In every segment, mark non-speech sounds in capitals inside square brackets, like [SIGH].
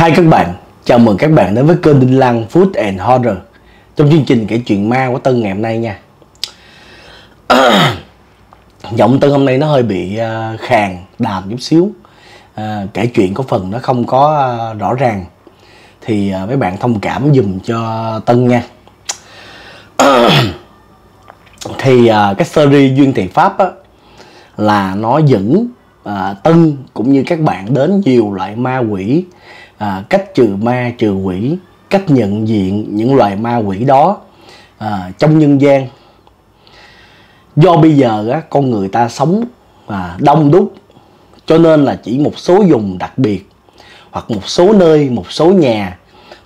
Hai các bạn, chào mừng các bạn đến với kênh Đinh Lăng Food and Horror Trong chương trình kể chuyện ma của Tân ngày hôm nay nha. [COUGHS] Giọng Tân hôm nay nó hơi bị uh, khàn, đàm chút xíu. À, Kể chuyện có phần nó không có uh, rõ ràng. Thì uh, mấy bạn thông cảm dùm cho Tân nha. [COUGHS] Thì uh, cái series Duyên Thị Pháp á Là nó dẫn uh, Tân cũng như các bạn đến nhiều loại ma quỷ à, cách trừ ma trừ quỷ cách nhận diện những loài ma quỷ đó à, trong nhân gian. Do bây giờ á, con người ta sống à, đông đúc cho nên là chỉ một số vùng đặc biệt hoặc một số nơi một số nhà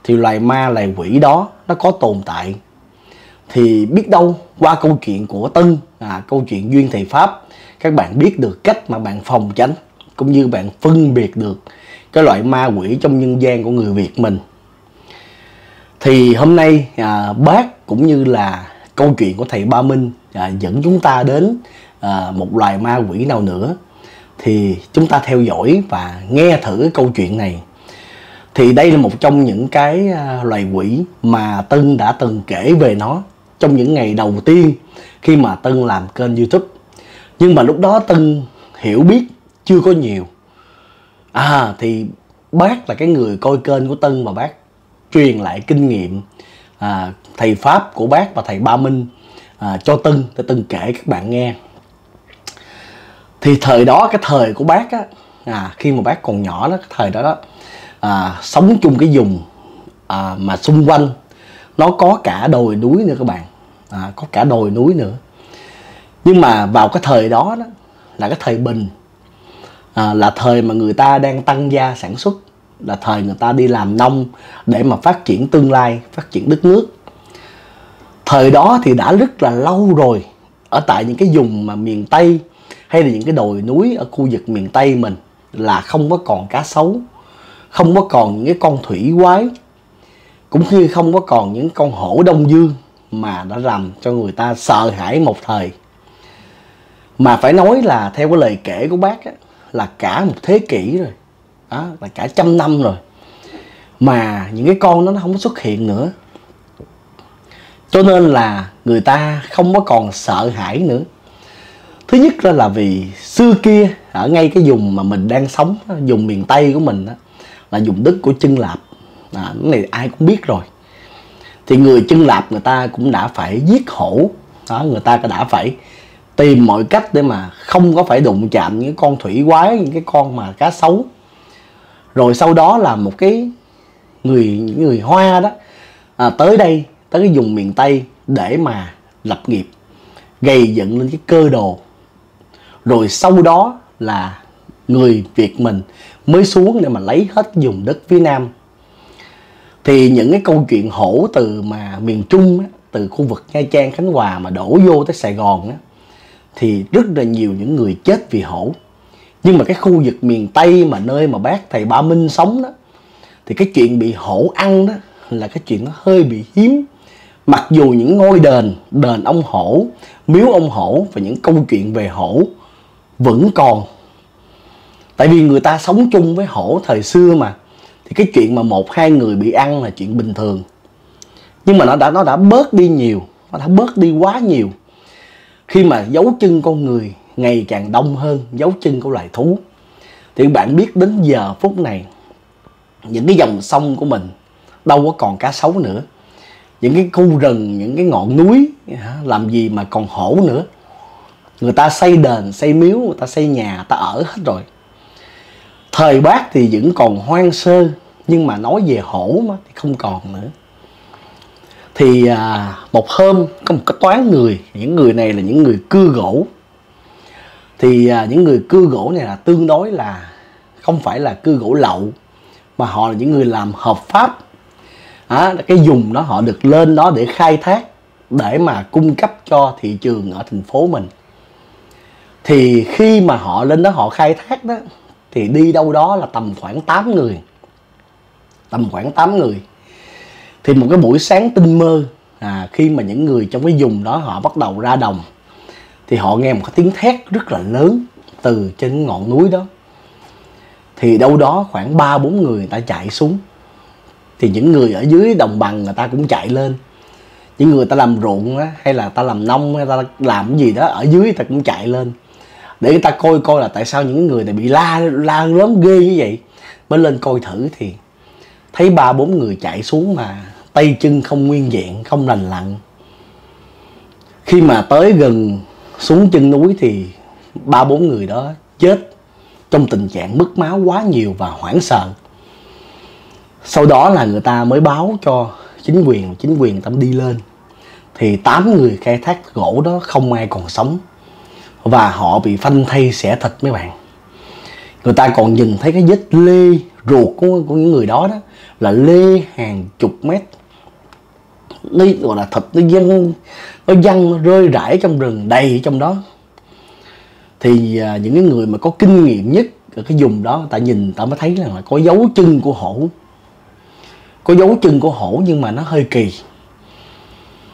thì loài ma loài quỷ đó nó có tồn tại. Thì biết đâu qua câu chuyện của tân à, câu chuyện duyên thầy pháp các bạn biết được cách mà bạn phòng tránh cũng như bạn phân biệt được cái loại ma quỷ trong nhân gian của người Việt mình. Thì hôm nay à, bác cũng như là câu chuyện của thầy Ba Minh à, dẫn chúng ta đến à, một loài ma quỷ nào nữa. Thì chúng ta theo dõi và nghe thử cái câu chuyện này. Thì đây là một trong những cái à, loài quỷ mà Tân đã từng kể về nó trong những ngày đầu tiên khi mà Tân làm kênh YouTube. Nhưng mà lúc đó Tân hiểu biết chưa có nhiều à thì bác là cái người coi kênh của tân và bác truyền lại kinh nghiệm à, thầy pháp của bác và thầy ba minh à, cho tân để tân kể các bạn nghe. Thì thời đó cái thời của bác á à, khi mà bác còn nhỏ đó cái thời đó đó à, sống chung cái vùng à, mà xung quanh nó có cả đồi núi nữa các bạn. À, có cả đồi núi nữa. Nhưng mà vào cái thời đó đó là cái thời bình à, là thời mà người ta đang tăng gia sản xuất là thời người ta đi làm nông để mà phát triển tương lai phát triển đất nước. Thời đó thì đã rất là lâu rồi ở tại những cái vùng mà miền tây hay là những cái đồi núi ở khu vực miền tây mình là không có còn cá sấu không có còn những cái con thủy quái cũng như không có còn những con hổ đông dương mà đã làm cho người ta sợ hãi một thời. Mà phải nói là theo cái lời kể của bác á, là cả một thế kỷ rồi. Đó là cả trăm năm rồi. Mà những cái con đó nó không có xuất hiện nữa. Cho nên là người ta không có còn sợ hãi nữa. Thứ nhất là, là vì xưa kia ở ngay cái vùng mà mình đang sống vùng miền tây của mình đó, là vùng đất của chân lạp. À, cái này ai cũng biết rồi. Thì người chân lạp người ta cũng đã phải giết hổ. Đó người ta đã phải tìm mọi cách để mà không có phải đụng chạm những con thủy quái những cái con mà cá sấu. Rồi sau đó là một cái người những người hoa đó à, tới đây tới cái vùng miền tây để mà lập nghiệp gây dựng lên cái cơ đồ. Rồi sau đó là người việt mình mới xuống để mà lấy hết vùng đất phía nam. Thì những cái câu chuyện hổ từ mà miền trung á, từ khu vực nha trang khánh hòa mà đổ vô tới sài gòn á, thì rất là nhiều những người chết vì hổ. Nhưng mà cái khu vực miền tây mà nơi mà bác thầy ba minh sống đó, thì cái chuyện bị hổ ăn đó là cái chuyện nó hơi bị hiếm. Mặc dù những ngôi đền đền ông hổ, miếu ông hổ và những câu chuyện về hổ vẫn còn. Tại vì người ta sống chung với hổ thời xưa mà, thì cái chuyện mà một, hai người bị ăn là chuyện bình thường. Nhưng mà nó đã nó đã bớt đi nhiều, nó đã bớt đi quá nhiều khi mà dấu chân con người ngày càng đông hơn, dấu chân của loài thú, thì bạn biết đến giờ phút này, những cái dòng sông của mình đâu có còn cá sấu nữa. Những cái khu rừng, những cái ngọn núi làm gì mà còn hổ nữa. Người ta xây đền, xây miếu, người ta xây nhà, người ta ở hết rồi. Thời bác thì vẫn còn hoang sơ, nhưng mà nói về hổ mà thì không còn nữa thì à, một hôm có một cái toán người những người này là những người cưa gỗ. Thì à, những người cưa gỗ này là tương đối là không phải là cưa gỗ lậu mà họ là những người làm hợp pháp. À, cái dùng đó họ được lên đó để khai thác để mà cung cấp cho thị trường ở thành phố mình. Thì khi mà họ lên đó họ khai thác đó thì đi đâu đó là tầm khoảng 8 người tầm khoảng 8 người thì một cái buổi sáng tinh mơ à, khi mà những người trong cái vùng đó họ bắt đầu ra đồng thì họ nghe một cái tiếng thét rất là lớn từ trên ngọn núi đó. Thì đâu đó khoảng ba bốn người người ta chạy xuống. Thì những người ở dưới đồng bằng người ta cũng chạy lên. Những người ta làm ruộng á, hay là ta làm nông hay ta làm cái gì đó ở dưới ta cũng chạy lên. Để người ta coi coi là tại sao những người này bị la la lớn ghê như vậy. Mới lên coi thử thì thấy ba bốn người chạy xuống mà tay chân không nguyên vẹn không lành lặn. Khi mà tới gần xuống chân núi thì ba bốn người đó chết trong tình trạng mất máu quá nhiều và hoảng sợ. Sau đó là người ta mới báo cho chính quyền chính quyền tâm đi lên. Thì tám người khai thác gỗ đó không ai còn sống và họ bị phanh thay xẻ thịt mấy bạn. Người ta còn nhìn thấy cái vết lê ruột của, của những người đó đó là lê hàng chục mét nó gọi là thịt nó văng nó văng nó rơi rải trong rừng đầy trong đó. Thì à, những cái người mà có kinh nghiệm nhất ở cái vùng đó ta nhìn ta mới thấy là có dấu chân của hổ. Có dấu chân của hổ nhưng mà nó hơi kỳ.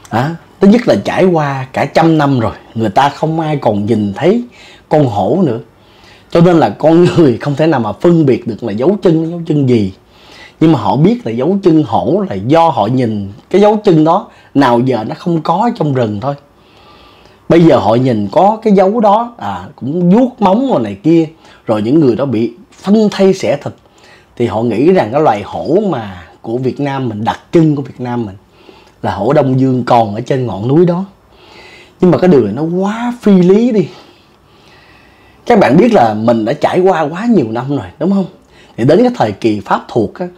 À, thứ nhất là trải qua cả trăm năm rồi người ta không ai còn nhìn thấy con hổ nữa. Cho nên là con người không thể nào mà phân biệt được là dấu chân dấu chân gì nhưng mà họ biết là dấu chân hổ là do họ nhìn. Cái dấu chân đó nào giờ nó không có trong rừng thôi. Bây giờ họ nhìn có cái dấu đó à cũng vuốt móng rồi này kia, rồi những người đó bị phân thay xẻ thịt. Thì họ nghĩ rằng cái loài hổ mà của Việt Nam mình, đặc trưng của Việt Nam mình, là hổ Đông Dương còn ở trên ngọn núi đó. Nhưng mà cái điều này nó quá phi lý đi. Các bạn biết là mình đã trải qua quá nhiều năm rồi, đúng không? Thì đến cái thời kỳ pháp thuộc á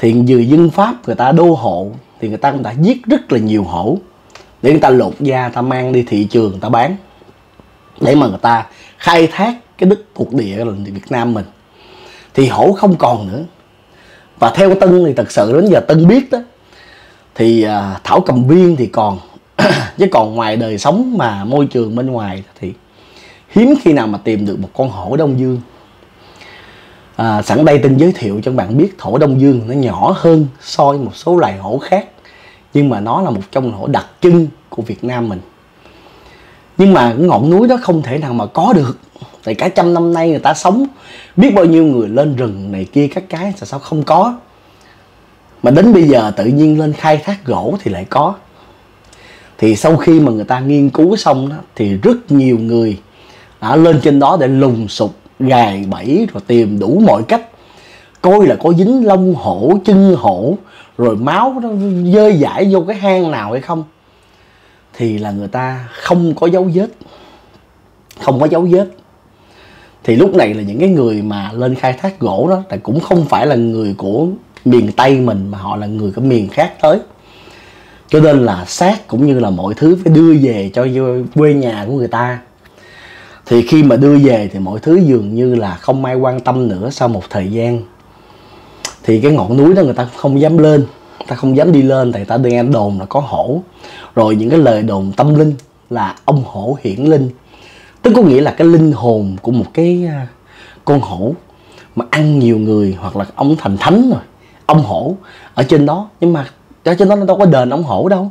thì vừa dân pháp người ta đô hộ thì người ta cũng đã giết rất là nhiều hổ. Để người ta lột da ta mang đi thị trường người ta bán. Để mà người ta khai thác cái đất thuộc địa là Việt Nam mình. Thì hổ không còn nữa. Và theo Tân thì thật sự đến giờ Tân biết đó thì à, thảo cầm viên thì còn [COUGHS] chứ còn ngoài đời sống mà môi trường bên ngoài thì hiếm khi nào mà tìm được một con hổ đông dương à, sẵn đây tin giới thiệu cho bạn biết thổ đông dương nó nhỏ hơn so với một số loài hổ khác nhưng mà nó là một trong hổ đặc trưng của Việt Nam mình. Nhưng mà ngọn núi đó không thể nào mà có được tại cả trăm năm nay người ta sống biết bao nhiêu người lên rừng này kia các cái sao sao không có. Mà đến bây giờ tự nhiên lên khai thác gỗ thì lại có. Thì sau khi mà người ta nghiên cứu xong đó thì rất nhiều người đã lên trên đó để lùng sục gài bẫy rồi tìm đủ mọi cách. Coi là có dính lông hổ, chân hổ, rồi máu nó dơi dãi vô cái hang nào hay không, thì là người ta không có dấu vết. Không có dấu vết. Thì lúc này là những cái người mà lên khai thác gỗ đó là cũng không phải là người của miền tây mình, mà họ là người của miền khác tới. Cho nên là xác cũng như là mọi thứ phải đưa về cho quê nhà của người ta thì khi mà đưa về thì mọi thứ dường như là không ai quan tâm nữa sau một thời gian. Thì cái ngọn núi đó người ta không dám lên, người ta không dám đi lên, tại ta nghe đồn là có hổ. Rồi những cái lời đồn tâm linh là ông hổ hiển linh. Tức có nghĩa là cái linh hồn của một cái à, con hổ mà ăn nhiều người hoặc là ông thành thánh rồi, ông hổ ở trên đó. Nhưng mà ở trên đó nó đâu có đền ông hổ đâu.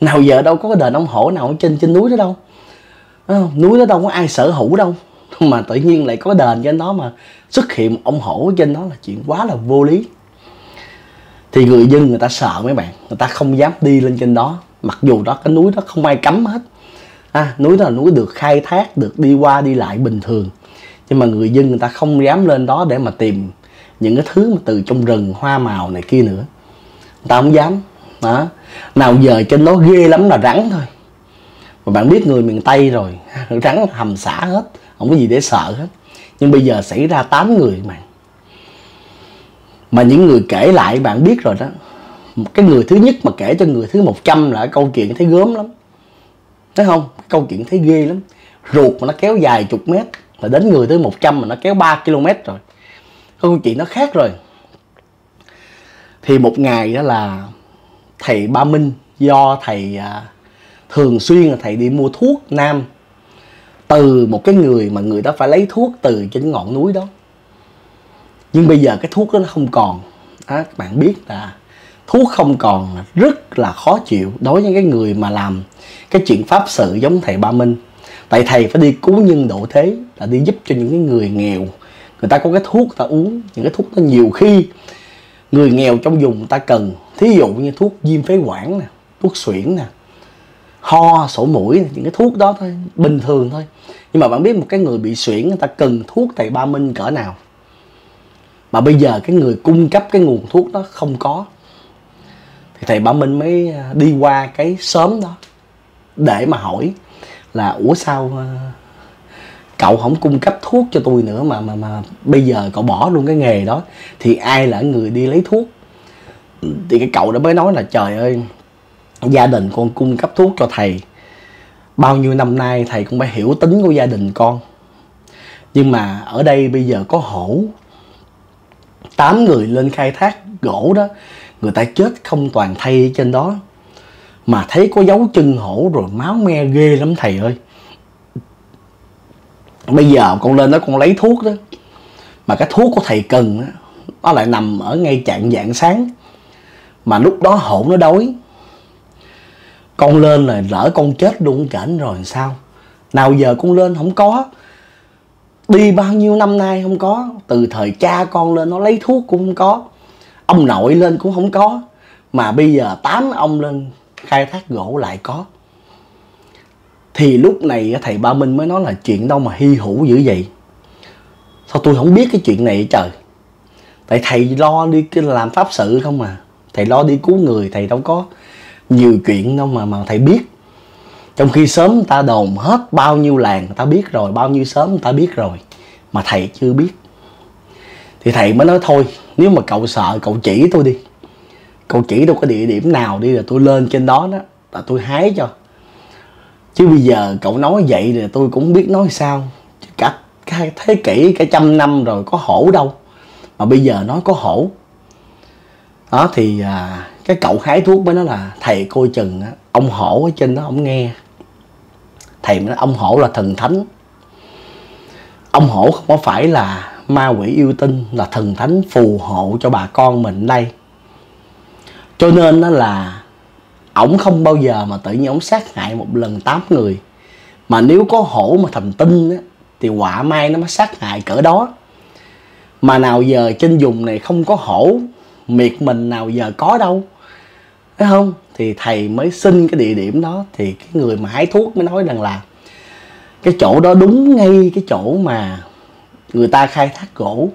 Nào giờ đâu có cái đền ông hổ nào ở trên trên núi đó đâu không? núi đó đâu có ai sở hữu đâu. Mà tự nhiên lại có đền trên đó mà xuất hiện một ông hổ trên đó là chuyện quá là vô lý. Thì người dân người ta sợ mấy bạn người ta không dám đi lên trên đó. Mặc dù đó cái núi đó không ai cấm hết. À, núi đó là núi được khai thác được đi qua đi lại bình thường. Nhưng mà người dân người ta không dám lên đó để mà tìm những cái thứ mà từ trong rừng hoa màu này kia nữa. Người ta không dám. Đó. Nào giờ trên đó ghê lắm là rắn thôi mà bạn biết người miền tây rồi [LAUGHS] rắn hầm xả hết không có gì để sợ hết. Nhưng bây giờ xảy ra 8 người mà. Mà những người kể lại bạn biết rồi đó cái người thứ nhất mà kể cho người thứ 100 là câu chuyện thấy gớm lắm. Thấy không? Câu chuyện thấy ghê lắm. Ruột mà nó kéo dài chục mét mà đến người thứ 100 mà nó kéo 3 km rồi. Câu chuyện nó khác rồi. Thì một ngày đó là thầy ba minh do thầy à, thường xuyên là thầy đi mua thuốc nam từ một cái người mà người đó phải lấy thuốc từ trên ngọn núi đó. Nhưng bây giờ cái thuốc đó nó không còn. Đó, các bạn biết là thuốc không còn rất là khó chịu đối với cái người mà làm cái chuyện pháp sự giống thầy ba minh. Tại thầy phải đi cứu nhân độ thế là đi giúp cho những cái người nghèo. Người ta có cái thuốc ta uống những cái thuốc nó nhiều khi người nghèo trong vùng ta cần. Thí dụ như thuốc viêm phế quản nè thuốc suyễn nè ho, sổ mũi, những cái thuốc đó thôi, bình thường thôi. Nhưng mà bạn biết một cái người bị suyễn, người ta cần thuốc thầy ba minh cỡ nào? Mà bây giờ cái người cung cấp cái nguồn thuốc đó không có. Thì thầy ba minh mới à, đi qua cái xóm đó để mà hỏi là, ủa sao à, cậu không cung cấp thuốc cho tôi nữa mà mà mà bây giờ cậu bỏ luôn cái nghề đó? Thì ai là người đi lấy thuốc? Thì cái cậu đó mới nói là, trời ơi gia đình con cung cấp thuốc cho thầy. Bao nhiêu năm nay thầy cũng phải hiểu tính của gia đình con. Nhưng mà ở đây bây giờ có hổ. Tám người lên khai thác gỗ đó người ta chết không toàn thay trên đó. Mà thấy có dấu chân hổ rồi máu me ghê lắm thầy ơi. Bây giờ con lên đó con lấy thuốc đó. Mà cái thuốc của thầy cần đó, nó lại nằm ở ngay trạng dạng sáng. Mà lúc đó hổ nó đói con lên là lỡ con chết luôn cảnh rồi sao? Nào giờ con lên không có. Đi bao nhiêu năm nay không có. Từ thời cha con lên nó lấy thuốc cũng không có. Ông nội lên cũng không có. Mà bây giờ tám ông lên khai thác gỗ lại có. Thì lúc này thầy ba minh mới nói là chuyện đâu mà hy hữu dữ vậy? Sao tôi không biết cái chuyện này trời? Tại thầy lo đi làm pháp sự không mà thầy lo đi cứu người, thầy đâu có nhiều chuyện đâu mà mà thầy biết. Trong khi sớm ta đồn hết bao nhiêu làng ta biết rồi bao nhiêu sớm ta biết rồi mà thầy chưa biết. Thì thầy mới nói thôi nếu mà cậu sợ cậu chỉ tôi đi. Cậu chỉ tôi cái địa điểm nào đi là tôi lên trên đó đó là tôi hái cho. Chứ bây giờ cậu nói vậy thì tôi cũng biết nói sao. Cả, cả thế kỷ cả trăm năm rồi có hổ đâu. Mà bây giờ nói có hổ đó thì à, cái cậu hái thuốc mới nói là thầy coi chừng ông hổ ở trên đó ông nghe. Thầy mới nói ông hổ là thần thánh. Ông hổ không có phải là ma quỷ yêu tinh là thần thánh phù hộ cho bà con mình đây. Cho nên đó là ổng không bao giờ mà tự nhiên ổng sát hại một lần tám người. Mà nếu có hổ mà thành tinh á, thì quả mai nó mới sát hại cỡ đó. Mà nào giờ trên vùng này không có hổ miệt mình nào giờ có đâu. Thấy không? Thì thầy mới xin cái địa điểm đó, thì cái người mà hái thuốc mới nói rằng là cái chỗ đó đúng ngay cái chỗ mà người ta khai thác gỗ.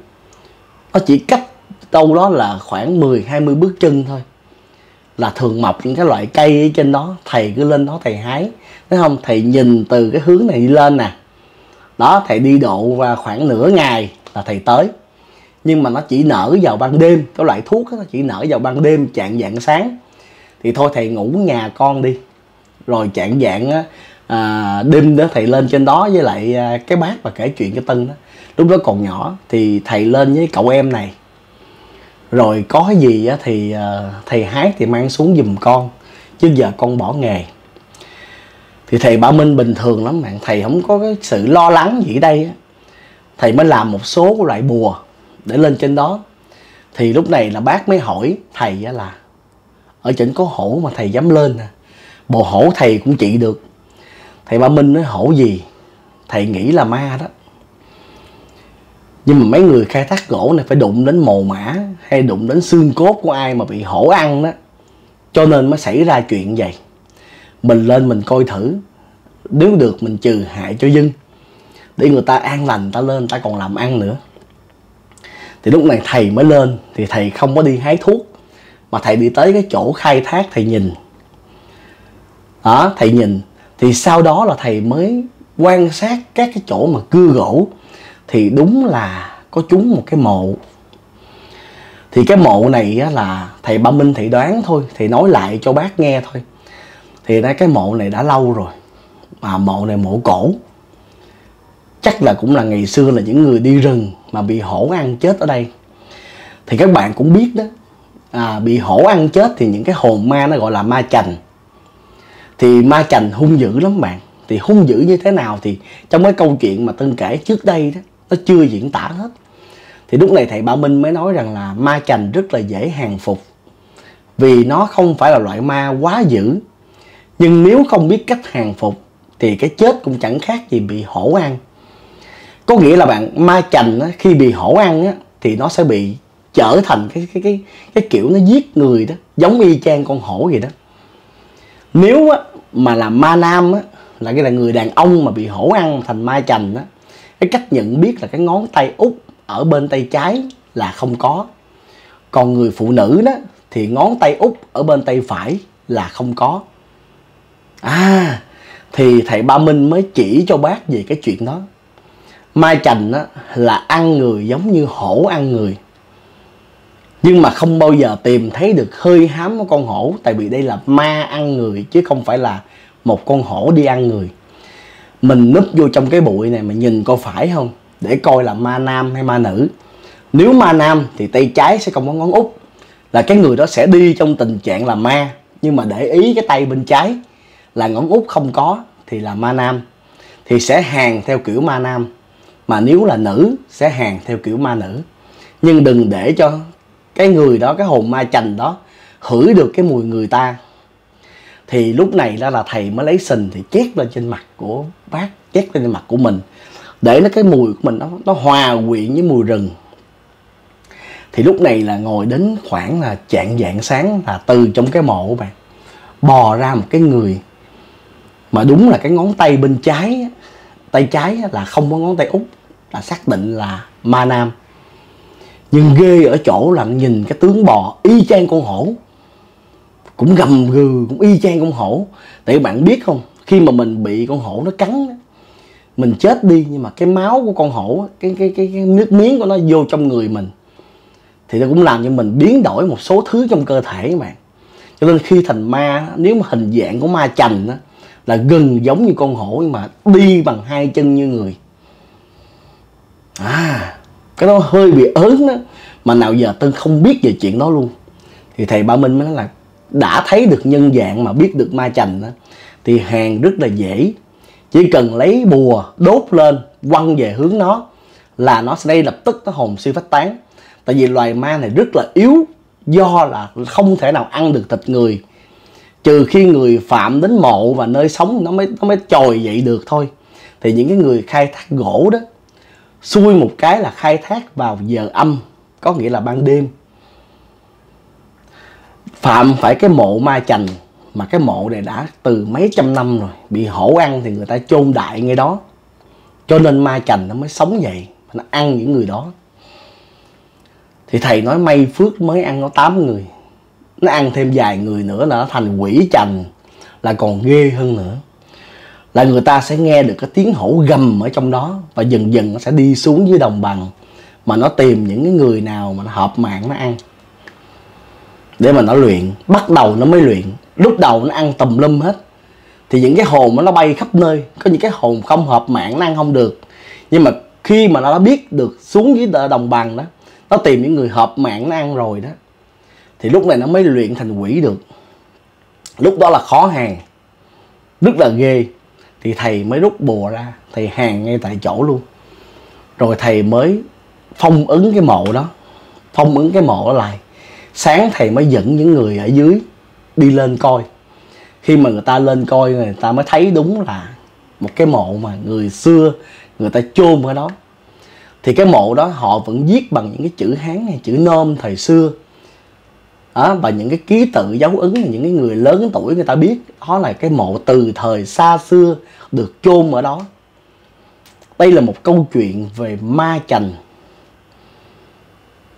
Nó chỉ cách đâu đó là khoảng 10 20 bước chân thôi. Là thường mọc những cái loại cây ở trên đó. Thầy cứ lên đó thầy hái. Thấy không? Thầy nhìn từ cái hướng này đi lên nè. Đó, thầy đi độ và khoảng nửa ngày là thầy tới nhưng mà nó chỉ nở vào ban đêm cái loại thuốc đó, nó chỉ nở vào ban đêm chạng dạng sáng. Thì thôi thầy ngủ nhà con đi. Rồi chạng dạng á, à, đêm đó thầy lên trên đó với lại à, cái bác và kể chuyện cho tân đó. Lúc đó còn nhỏ thì thầy lên với cậu em này. Rồi có gì á, thì à, thầy hái thì mang xuống giùm con chứ giờ con bỏ nghề. Thì thầy bảo minh bình thường lắm bạn thầy không có cái sự lo lắng gì ở đây á. thầy mới làm một số loại bùa để lên trên đó. Thì lúc này là bác mới hỏi, thầy là, ở trên có hổ mà thầy dám lên nè bồ hổ thầy cũng trị được. Thầy ba minh nói, hổ gì? Thầy nghĩ là ma đó. Nhưng mà mấy người khai thác gỗ này phải đụng đến mồ mã hay đụng đến xương cốt của ai mà bị hổ ăn đó. Cho nên mới xảy ra chuyện vậy. Mình lên mình coi thử, nếu được mình trừ hại cho dân. Để người ta an lành ta lên ta còn làm ăn nữa thì lúc này thầy mới lên thì thầy không có đi hái thuốc mà thầy đi tới cái chỗ khai thác thầy nhìn. Đó thầy nhìn. Thì sau đó là thầy mới quan sát các cái chỗ mà cưa gỗ. Thì đúng là có trúng một cái mộ. Thì cái mộ này á, là thầy ba minh thầy đoán thôi thì nói lại cho bác nghe thôi. Thì ra cái mộ này đã lâu rồi mà mộ này mộ cổ chắc là cũng là ngày xưa là những người đi rừng mà bị hổ ăn chết ở đây. Thì các bạn cũng biết đó à, bị hổ ăn chết thì những cái hồn ma nó gọi là ma chành. Thì ma chành hung dữ lắm bạn. Thì hung dữ như thế nào thì trong cái câu chuyện mà tân kể trước đây đó nó chưa diễn tả hết. Thì lúc này thầy bảo Minh mới nói rằng là ma chành rất là dễ hàng phục. Vì nó không phải là loại ma quá dữ. Nhưng nếu không biết cách hàng phục thì cái chết cũng chẳng khác gì bị hổ ăn có nghĩa là bạn ma chành á, khi bị hổ ăn á, thì nó sẽ bị trở thành cái cái cái cái kiểu nó giết người đó giống y chang con hổ vậy đó. Nếu á, mà là ma nam á, là cái là người đàn ông mà bị hổ ăn thành ma chành á cái cách nhận biết là cái ngón tay út ở bên tay trái là không có. Còn người phụ nữ đó thì ngón tay út ở bên tay phải là không có. À thì thầy ba minh mới chỉ cho bác về cái chuyện đó mai trành á, là ăn người giống như hổ ăn người. Nhưng mà không bao giờ tìm thấy được hơi hám của con hổ tại vì đây là ma ăn người chứ không phải là một con hổ đi ăn người. Mình núp vô trong cái bụi này mà nhìn coi phải không? Để coi là ma nam hay ma nữ. Nếu ma nam thì tay trái sẽ không có ngón út. Là cái người đó sẽ đi trong tình trạng là ma nhưng mà để ý cái tay bên trái là ngón út không có thì là ma nam. Thì sẽ hàng theo kiểu ma nam mà nếu là nữ, sẽ hàng theo kiểu ma nữ. Nhưng đừng để cho cái người đó, cái hồn ma chành đó, hửi được cái mùi người ta. Thì lúc này đó là thầy mới lấy sình thì chét lên trên mặt của bác, chét lên trên mặt của mình. Để nó cái mùi của mình nó nó hòa quyện với mùi rừng. Thì lúc này là ngồi đến khoảng là chạng dạng sáng là từ trong cái mộ của bạn, bò ra một cái người mà đúng là cái ngón tay bên trái tay trái là không có ngón tay út là xác định là ma nam. Nhưng ghê ở chỗ là nhìn cái tướng bò y chang con hổ cũng gầm gừ cũng y chang con hổ. Tại bạn biết không khi mà mình bị con hổ nó cắn mình chết đi nhưng mà cái máu của con hổ cái cái cái, cái nước miếng của nó vô trong người mình thì nó cũng làm cho mình biến đổi một số thứ trong cơ thể các bạn. Cho nên khi thành ma nếu mà hình dạng của ma chành á là gần giống như con hổ nhưng mà đi bằng hai chân như người. À cái đó hơi bị ớn đó mà nào giờ tân không biết về chuyện đó luôn. Thì thầy ba minh mới nói là đã thấy được nhân dạng mà biết được ma chành đó thì hàng rất là dễ. Chỉ cần lấy bùa đốt lên, quăng về hướng nó là nó sẽ đây lập tức nó hồn siêu phách tán. Tại vì loài ma này rất là yếu, do là không thể nào ăn được thịt người trừ khi người phạm đến mộ và nơi sống nó mới nó mới trồi dậy được thôi. Thì những cái người khai thác gỗ đó, xui một cái là khai thác vào giờ âm, có nghĩa là ban đêm. Phạm phải cái mộ ma chành, mà cái mộ này đã từ mấy trăm năm rồi, bị hổ ăn thì người ta chôn đại ngay đó. Cho nên ma chành nó mới sống vậy nó ăn những người đó. Thì thầy nói may phước mới ăn nó 8 người nó ăn thêm vài người nữa là nó thành quỷ chành là còn ghê hơn nữa. Là người ta sẽ nghe được cái tiếng hổ gầm ở trong đó và dần dần nó sẽ đi xuống dưới đồng bằng mà nó tìm những cái người nào mà nó hợp mạng nó ăn. Để mà nó luyện, bắt đầu nó mới luyện. Lúc đầu nó ăn tùm lum hết. Thì những cái hồn nó bay khắp nơi, có những cái hồn không hợp mạng nó ăn không được. Nhưng mà khi mà nó đã biết được xuống dưới đồng bằng đó, nó tìm những người hợp mạng nó ăn rồi đó thì lúc này nó mới luyện thành quỷ được. Lúc đó là khó hàng. Rất là ghê. Thì thầy mới rút bùa ra. Thầy hàng ngay tại chỗ luôn. Rồi thầy mới phong ứng cái mộ đó. Phong ứng cái mộ đó lại. Sáng thầy mới dẫn những người ở dưới đi lên coi. Khi mà người ta lên coi người ta mới thấy đúng là một cái mộ mà người xưa người ta chôn ở đó. Thì cái mộ đó họ vẫn viết bằng những cái chữ hán này, chữ nôm thời xưa à, và những cái ký tự dấu ấn mà những cái người lớn tuổi người ta biết đó là cái mộ từ thời xa xưa được chôn ở đó. Đây là một câu chuyện về ma chành.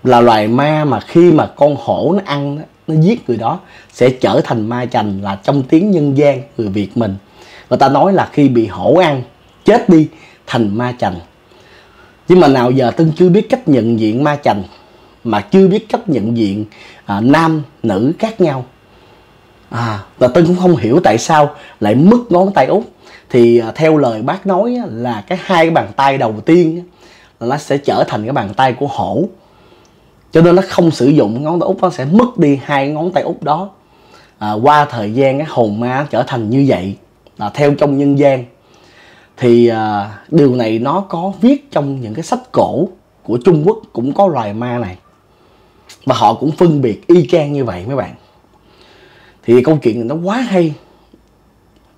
Là loài ma mà khi mà con hổ nó ăn nó giết người đó sẽ trở thành ma chành là trong tiếng nhân gian người việt mình. Người ta nói là khi bị hổ ăn chết đi thành ma chành. Nhưng mà nào giờ tân chưa biết cách nhận diện ma chành mà chưa biết cách nhận diện à, nam nữ khác nhau. À, và tôi cũng không hiểu tại sao lại mất ngón tay út. Thì à, theo lời bác nói á, là cái hai cái bàn tay đầu tiên á, là nó sẽ trở thành cái bàn tay của hổ. Cho nên nó không sử dụng ngón tay út nó sẽ mất đi hai ngón tay út đó. À, qua thời gian cái hồn ma trở thành như vậy là theo trong nhân gian. Thì à, điều này nó có viết trong những cái sách cổ của Trung Quốc cũng có loài ma này và họ cũng phân biệt y chang như vậy mấy bạn. Thì câu chuyện này nó quá hay.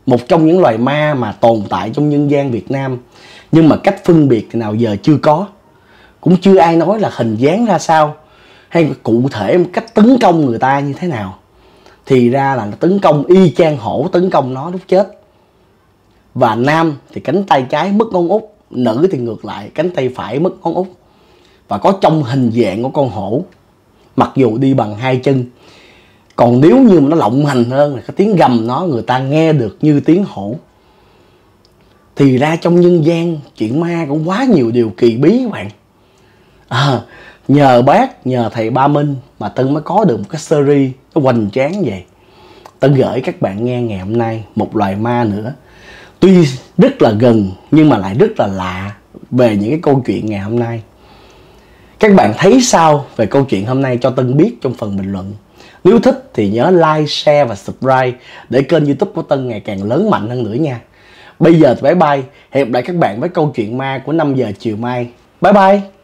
Một trong những loài ma mà tồn tại trong nhân gian Việt Nam, nhưng mà cách phân biệt thì nào giờ chưa có. Cũng chưa ai nói là hình dáng ra sao, hay cụ thể một cách tấn công người ta như thế nào. Thì ra là nó tấn công y chang hổ, tấn công nó lúc chết. Và nam thì cánh tay trái mất ngón út, nữ thì ngược lại, cánh tay phải mất ngón út. Và có trong hình dạng của con hổ mặc dù đi bằng hai chân còn nếu như mà nó lộng hành hơn là cái tiếng gầm nó người ta nghe được như tiếng hổ thì ra trong nhân gian chuyện ma cũng quá nhiều điều kỳ bí các bạn. À, nhờ bác nhờ thầy ba minh mà tân mới có được một cái series nó hoành tráng vậy. Tân gửi các bạn nghe ngày hôm nay một loài ma nữa. Tuy rất là gần nhưng mà lại rất là lạ về những cái câu chuyện ngày hôm nay các bạn thấy sao về câu chuyện hôm nay cho Tân biết trong phần bình luận. Nếu thích thì nhớ like, share và subscribe để kênh youtube của Tân ngày càng lớn mạnh hơn nữa nha. Bây giờ thì bye bye, hẹn gặp lại các bạn với câu chuyện ma của 5 giờ chiều mai. Bye bye!